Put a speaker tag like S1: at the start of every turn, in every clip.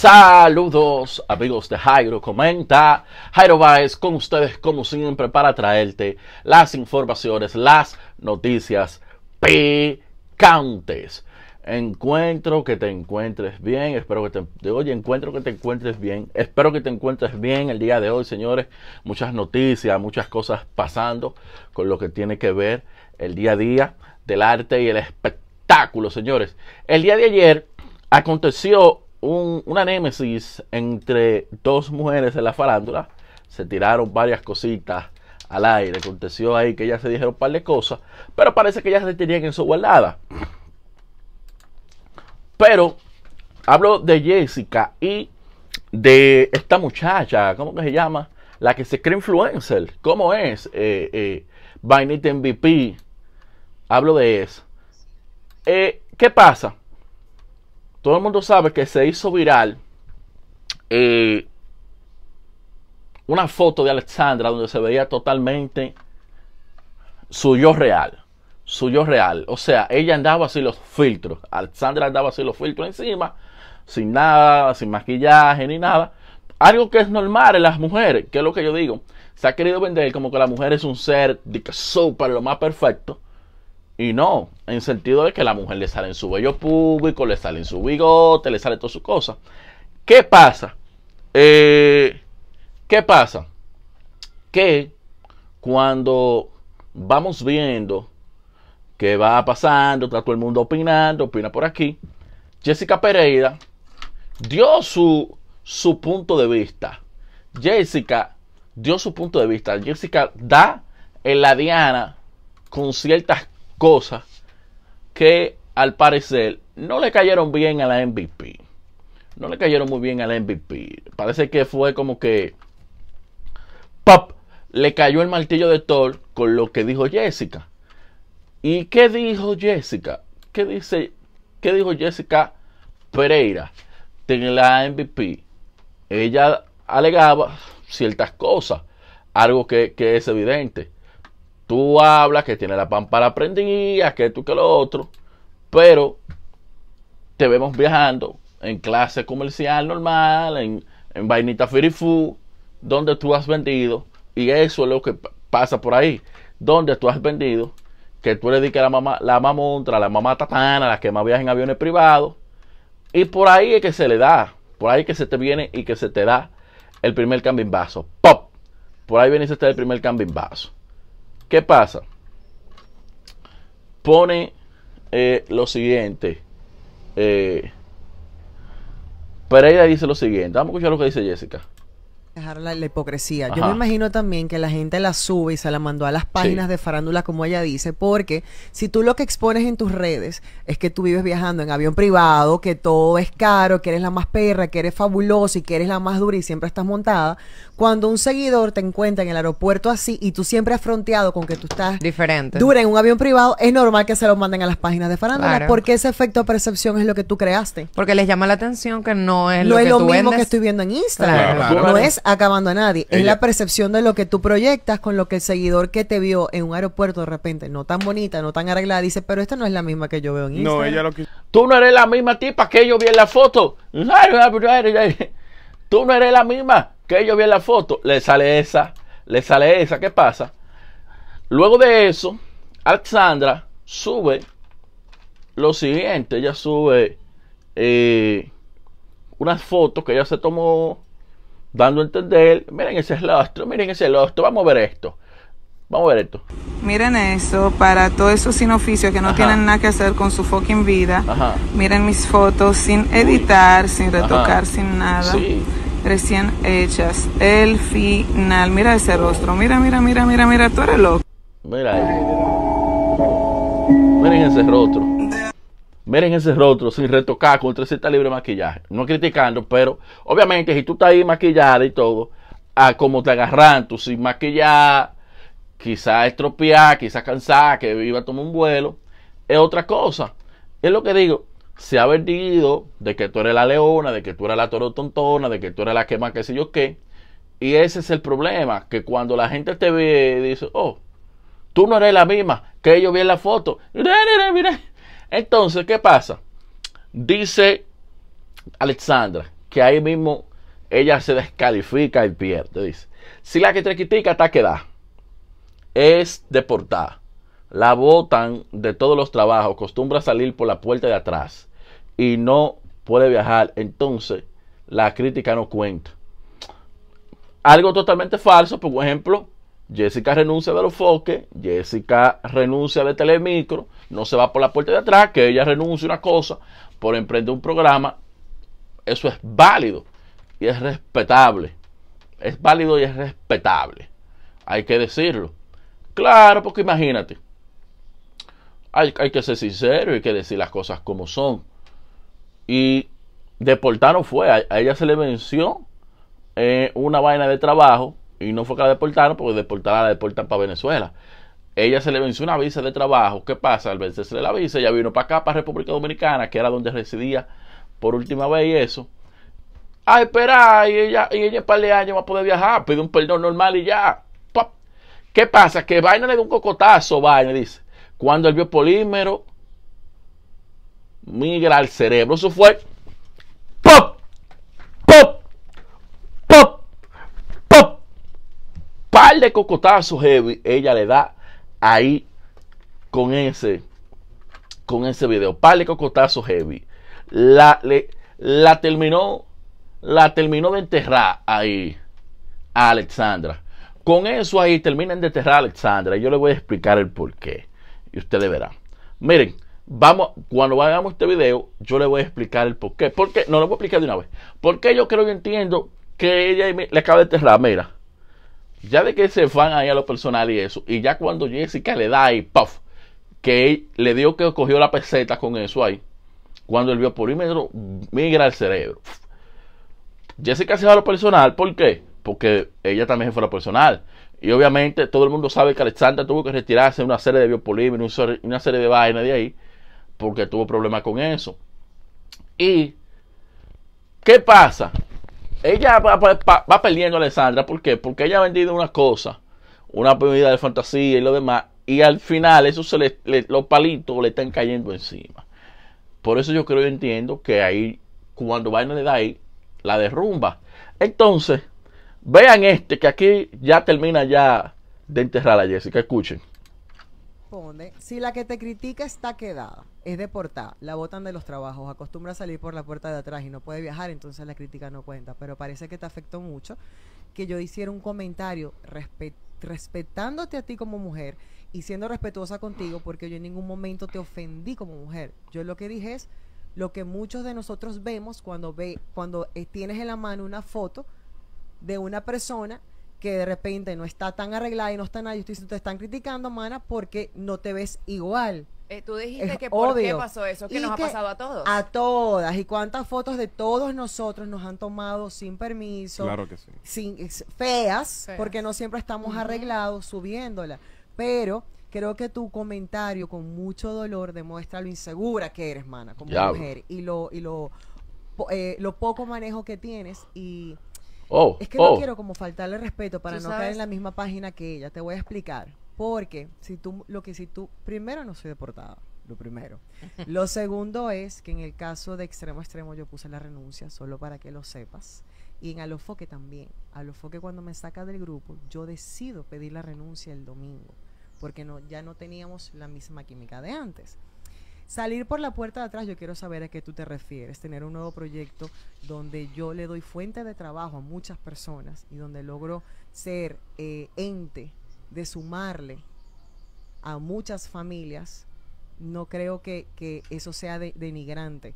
S1: Saludos amigos de Jairo Comenta. Jairo Baez con ustedes como siempre para traerte las informaciones, las noticias picantes. Encuentro que te encuentres bien, espero que te oye, encuentro que te encuentres bien, espero que te encuentres bien el día de hoy, señores. Muchas noticias, muchas cosas pasando con lo que tiene que ver el día a día del arte y el espectáculo, señores. El día de ayer aconteció una némesis entre dos mujeres en la farándula. Se tiraron varias cositas al aire. Aconteció ahí que ellas se dijeron un par de cosas. Pero parece que ellas se tenían en su guardada. Pero hablo de Jessica y de esta muchacha. ¿Cómo que se llama? La que se cree influencer. ¿Cómo es? Eh, eh, MVP. Hablo de eso. Eh, ¿Qué pasa? Todo el mundo sabe que se hizo viral eh, una foto de Alexandra donde se veía totalmente su yo real. Su yo real. O sea, ella andaba así los filtros. Alexandra andaba así los filtros encima, sin nada, sin maquillaje ni nada. Algo que es normal en las mujeres, que es lo que yo digo. Se ha querido vender como que la mujer es un ser de que súper lo más perfecto. Y no, en sentido de que la mujer le sale en su vello público, le sale en su bigote, le sale todas sus cosas. ¿Qué pasa? Eh, ¿Qué pasa? Que cuando vamos viendo que va pasando, está todo el mundo opinando, opina por aquí, Jessica Pereira dio su, su punto de vista. Jessica dio su punto de vista. Jessica da en la diana con ciertas cosas que al parecer no le cayeron bien a la MVP. No le cayeron muy bien a la MVP. Parece que fue como que ¡pop! le cayó el martillo de Thor con lo que dijo Jessica. ¿Y qué dijo Jessica? ¿Qué dice? ¿Qué dijo Jessica Pereira de la MVP? Ella alegaba ciertas cosas, algo que, que es evidente tú hablas que tiene la pámpara prendida, que tú que lo otro, pero te vemos viajando en clase comercial normal, en, en vainita firifu, donde tú has vendido, y eso es lo que pasa por ahí, donde tú has vendido, que tú le dediques a la mamá, la mamontra, la mamá tatana, la que más viaja en aviones privados, y por ahí es que se le da, por ahí que se te viene y que se te da el primer cambio en vaso. ¡Pop! Por ahí viene y se te da el primer cambio en vaso. ¿Qué pasa? Pone eh, lo siguiente. Eh, Pereira dice lo siguiente. Vamos a escuchar lo que dice Jessica
S2: dejar la, hipocresía. Yo me imagino también que la gente la sube y se la mandó a las páginas de farándula, como ella dice, porque si tú lo que expones en tus redes es que tú vives viajando en avión privado, que todo es caro, que eres la más perra, que eres fabulosa y que eres la más dura y siempre estás montada, cuando un seguidor te encuentra en el aeropuerto así y tú siempre has fronteado con que tú estás
S3: diferente
S2: dura en un avión privado, es normal que se lo manden a las páginas de farándula, porque ese efecto de percepción es lo que tú creaste.
S3: Porque les llama la atención que no es
S2: lo, es lo mismo que estoy viendo en Instagram. No es acabando a nadie. Es la percepción de lo que tú proyectas con lo que el seguidor que te vio en un aeropuerto de repente, no tan bonita, no tan arreglada, dice, pero esta no es la misma que yo veo en Instagram. No, ella lo que...
S1: Tú no eres la misma tipa que yo vi en la foto. Tú no eres la misma que yo vi en la foto. Le sale esa, le sale esa. ¿Qué pasa? Luego de eso, Alexandra sube lo siguiente. Ella sube eh, unas fotos que ella se tomó dando a entender, miren ese rostro, miren ese rostro, vamos a ver esto. Vamos a ver esto.
S4: Miren eso, para todos esos sin oficio que no tienen nada que hacer con su fucking vida. Miren mis fotos sin editar, sin retocar, sin nada. Recién hechas. El final. Mira ese rostro. Mira, mira, mira, mira, mira. Tú eres loco.
S1: Mira ahí. Miren ese rostro. Miren ese rostro sin retocar con 300 libras de maquillaje. No criticando, pero obviamente si tú estás ahí maquillada y todo, a como te agarran tú sin maquillar, quizás estropear, quizás cansar, que iba a tomar un vuelo, es otra cosa. Es lo que digo, se ha vendido de que tú eres la leona, de que tú eres la toro tontona, de que tú eres la que más que sé yo qué. Y ese es el problema, que cuando la gente te ve, dice, oh, tú no eres la misma que yo vi en la foto. Mira, mira, entonces, ¿qué pasa? Dice Alexandra que ahí mismo ella se descalifica y pierde. Dice, si la que te critica está queda, es deportada, la botan de todos los trabajos, acostumbra salir por la puerta de atrás y no puede viajar, entonces la crítica no cuenta. Algo totalmente falso, por ejemplo, Jessica renuncia de los foques, Jessica renuncia de Telemicro, no se va por la puerta de atrás, que ella renuncia una cosa por emprender un programa. Eso es válido y es respetable. Es válido y es respetable. Hay que decirlo. Claro, porque imagínate. Hay, que ser sincero y hay que decir las cosas como son. Y deportar no fue. A, ella se le venció eh, una vaina de trabajo y no fue que la deportaron porque deportar la deportan para Venezuela. Ella se le venció una visa de trabajo. ¿Qué pasa? Al vencerse la visa, ella vino para acá, para República Dominicana, que era donde residía por última vez y eso a esperar y ella, y ella un par de años va a poder viajar, pide un perdón normal y ya. ¿Qué pasa? Que Vaina le da un cocotazo, Vaina, dice. Cuando el biopolímero migra al cerebro. Eso fue ¡Pop! ¡Pop! ¡Pop! ¡Pop! Par de cocotazos heavy. Ella le da ahí con ese con ese video. Par de cocotazos heavy. La, le, la terminó la terminó de enterrar ahí a Alexandra. Con eso ahí terminan de enterrar a Alexandra. Y yo le voy a explicar el por qué. Y ustedes verán. Miren, vamos, cuando hagamos este video, yo le voy a explicar el por qué. ¿Por qué? No lo voy a explicar de una vez. Porque yo creo que entiendo que ella le acaba de enterrar. Mira, ya de que se van ahí a lo personal y eso. Y ya cuando Jessica le da ahí, puff, que le dio que cogió la peseta con eso ahí. Cuando el biopolímero migra al cerebro. Jessica se fue a lo personal, ¿por qué? Porque ella también se fue a lo personal. Y obviamente todo el mundo sabe que Alexandra tuvo que retirarse una serie de biopolímeros, una serie de vainas de ahí, porque tuvo problemas con eso. ¿Y qué pasa? Ella va, perdiendo a Alexandra, ¿por qué? Porque ella ha vendido una cosa, una bebida de fantasía y lo demás, y al final eso se le, los palitos le están cayendo encima. Por eso yo creo y entiendo que ahí, cuando vaina le da ahí, la derrumba. Entonces, vean este, que aquí ya termina ya de enterrar a Jessica. Escuchen.
S2: Si la que te critica está quedada, es deportada, la botan de los trabajos, acostumbra a salir por la puerta de atrás y no puede viajar, entonces la crítica no cuenta. Pero parece que te afectó mucho que yo hiciera un comentario respetándote a ti como mujer y siendo respetuosa contigo porque yo en ningún momento te ofendí como mujer. Yo lo que dije es, lo que muchos de nosotros vemos cuando ve cuando eh, tienes en la mano una foto de una persona que de repente no está tan arreglada y no está nada, y te están criticando, mana, porque no te ves igual.
S3: Eh, tú dijiste que por qué pasó eso, que nos ha pasado a todos.
S2: A todas. ¿Y cuántas fotos de todos nosotros nos han tomado sin permiso?
S5: Claro que sí.
S2: Sin, feas, porque no siempre estamos arreglados subiéndola. Pero creo que tu comentario con mucho dolor demuestra lo insegura que eres, mana, como mujer. Y lo, y lo, eh, lo poco manejo que tienes. Y oh, es que no oh. quiero como faltarle respeto para no caer en la misma página que ella. Te voy a explicar. Porque si tú, lo que si tú, primero no soy deportada, lo primero. lo segundo es que en el caso de extremo a extremo yo puse la renuncia, solo para que lo sepas. Y en Alofoque también. Alofoque cuando me saca del grupo, yo decido pedir la renuncia el domingo porque no, ya no teníamos la misma química de antes. Salir por la puerta de atrás, yo quiero saber a qué tú te refieres. Tener un nuevo proyecto donde yo le doy fuente de trabajo a muchas personas y donde logro ser eh, ente de sumarle a muchas familias. No creo que, eso sea denigrante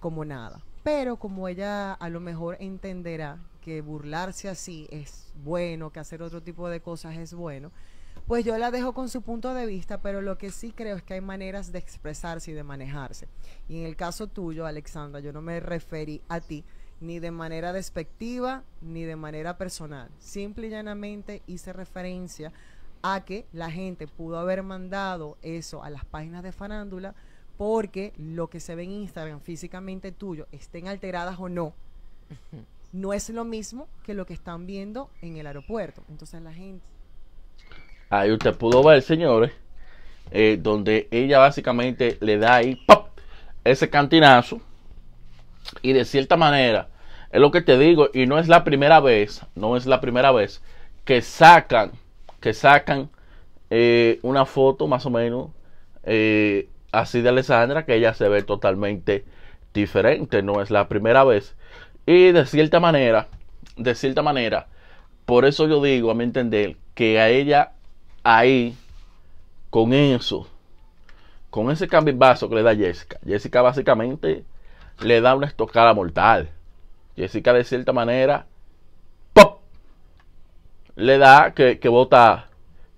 S2: como nada. Pero como ella a lo mejor entenderá que burlarse así es bueno, que hacer otro tipo de cosas es bueno, pues yo la dejo con su punto de vista, pero lo que sí creo es que hay maneras de expresarse y de manejarse. Y en el caso tuyo, Alexandra, yo no me referí a ti ni de manera despectiva ni de manera personal. Simple y llanamente hice referencia a que la gente pudo haber mandado eso a las páginas de farándula porque lo que se ve en Instagram físicamente tuyo, estén alteradas o no, no es lo mismo que lo que están viendo en el aeropuerto. Entonces la gente
S1: Ahí usted pudo ver, señores, eh, donde ella básicamente le da ahí ese cantinazo y de cierta manera Es lo que te digo, y no es la primera vez, no es la primera vez que sacan, que sacan eh, una foto más o menos eh, así de Alessandra, que ella se ve totalmente diferente, no es la primera vez. Y de cierta manera, de cierta manera, por eso yo digo, a mi entender, que a ella ahí, con eso, con ese vaso que le da Jessica, Jessica básicamente le da una estocada mortal. Jessica de cierta manera, ¡pop! Le da que, que bota,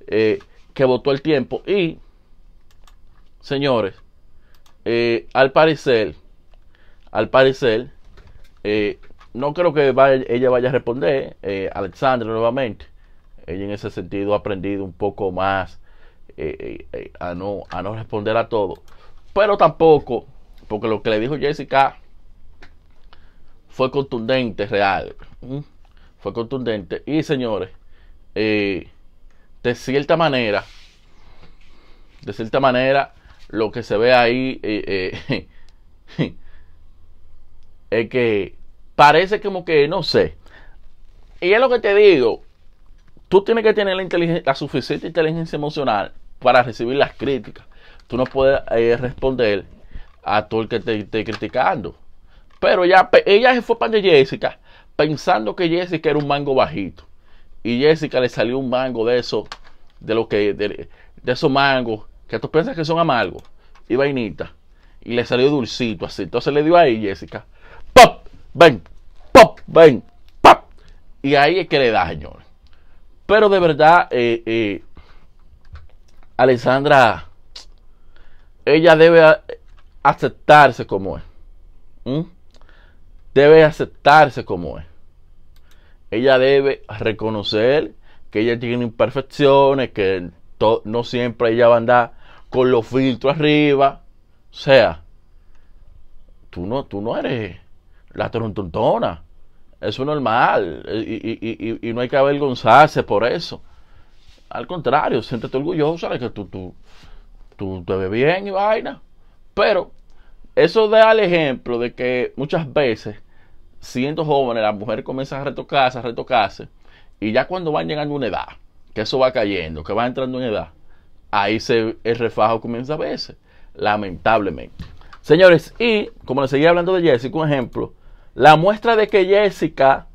S1: eh, que votó el tiempo. Y, señores, eh, al parecer, al parecer, eh, no creo que ella vaya a responder, Alexandra nuevamente. Ella en ese sentido ha aprendido un poco más a, no, a no responder a todo. Pero tampoco, porque lo que le dijo Jessica fue contundente, real. Fue contundente. Y señores, de cierta manera, de cierta manera, lo que se ve ahí es que parece como que, no sé. Y es lo que te digo, tú tienes que tener la, suficiente inteligencia emocional para recibir las críticas. Tú no puedes eh, responder a todo el que te esté criticando. Pero ella, ella se fue para Jessica pensando que Jessica era un mango bajito. Y Jessica le salió un mango de eso, de lo que, de, de esos mangos que tú piensas que son amargos y vainita. Y le salió dulcito así. Entonces le dio ahí Jessica pop, ven, pop, ven, pop. Y ahí es que le da, señores. Pero de verdad, eh, eh, Alessandra, ella debe aceptarse como es. Debe aceptarse como es. Ella debe reconocer que ella tiene imperfecciones, que no siempre ella va a andar con los filtros arriba. O sea, tú no, tú no eres la trontontona. Eso es normal. Y, no hay que avergonzarse por eso. Al contrario, siéntete orgulloso de que tú, tú, tú te ves bien y vaina. Pero eso da el ejemplo de que muchas veces, siendo jóvenes, las mujeres comienzan a retocarse, a retocarse. Y ya cuando van llegando a una edad, que eso va cayendo, que va entrando en edad, ahí se, el refajo comienza a verse. Lamentablemente. Señores, y como les seguía hablando de Jessica, un ejemplo, la muestra de que Jessica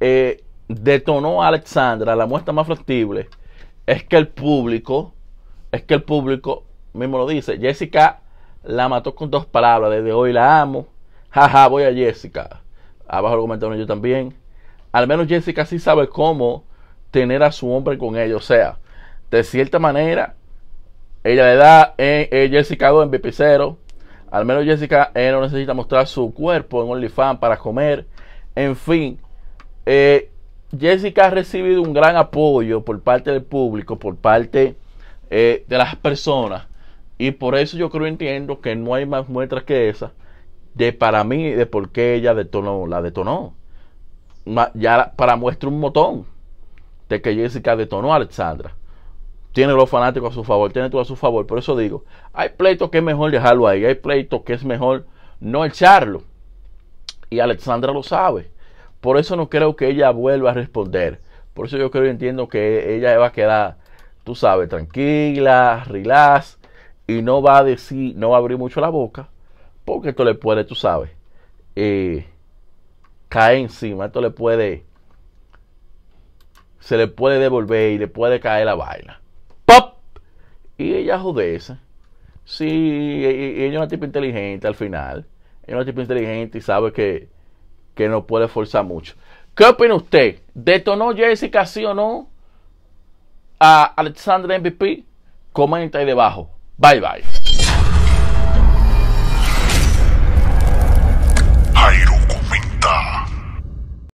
S1: eh, detonó a Alexandra, la muestra más factible, es que el público, es que el público mismo lo dice, Jessica la mató con dos palabras, desde hoy la amo, jaja, voy a Jessica. Abajo lo comentaron yo también. Al menos Jessica sí sabe cómo tener a su hombre con ella, o sea, de cierta manera, ella le da eh, eh Jessica en MVP 0 al menos Jessica no necesita mostrar su cuerpo en OnlyFans para comer. En fin, eh, Jessica ha recibido un gran apoyo por parte del público, por parte eh, de las personas. Y por eso yo creo entiendo que no hay más muestras que esa de para mí de por qué ella detonó, la detonó. Ya para muestra un botón de que Jessica detonó a Alexandra tiene los fanáticos a su favor, tiene todo a su favor. Por eso digo, hay pleitos que es mejor dejarlo ahí, hay pleitos que es mejor no echarlo. Y Alexandra lo sabe. Por eso no creo que ella vuelva a responder. Por eso yo creo y entiendo que ella va a quedar, tú sabes, tranquila, relax, y no va a decir, no va a abrir mucho la boca, porque esto le puede, tú sabes, eh, caer encima, esto le puede, se le puede devolver y le puede caer la vaina. Ella jodece. Sí, ella es una tipo inteligente al final. Es una tipo inteligente y sabe que, que no puede forzar mucho. ¿Qué opina usted? ¿Detonó Jessica sí o no a Alexandra MVP? Comenta ahí debajo. Bye bye.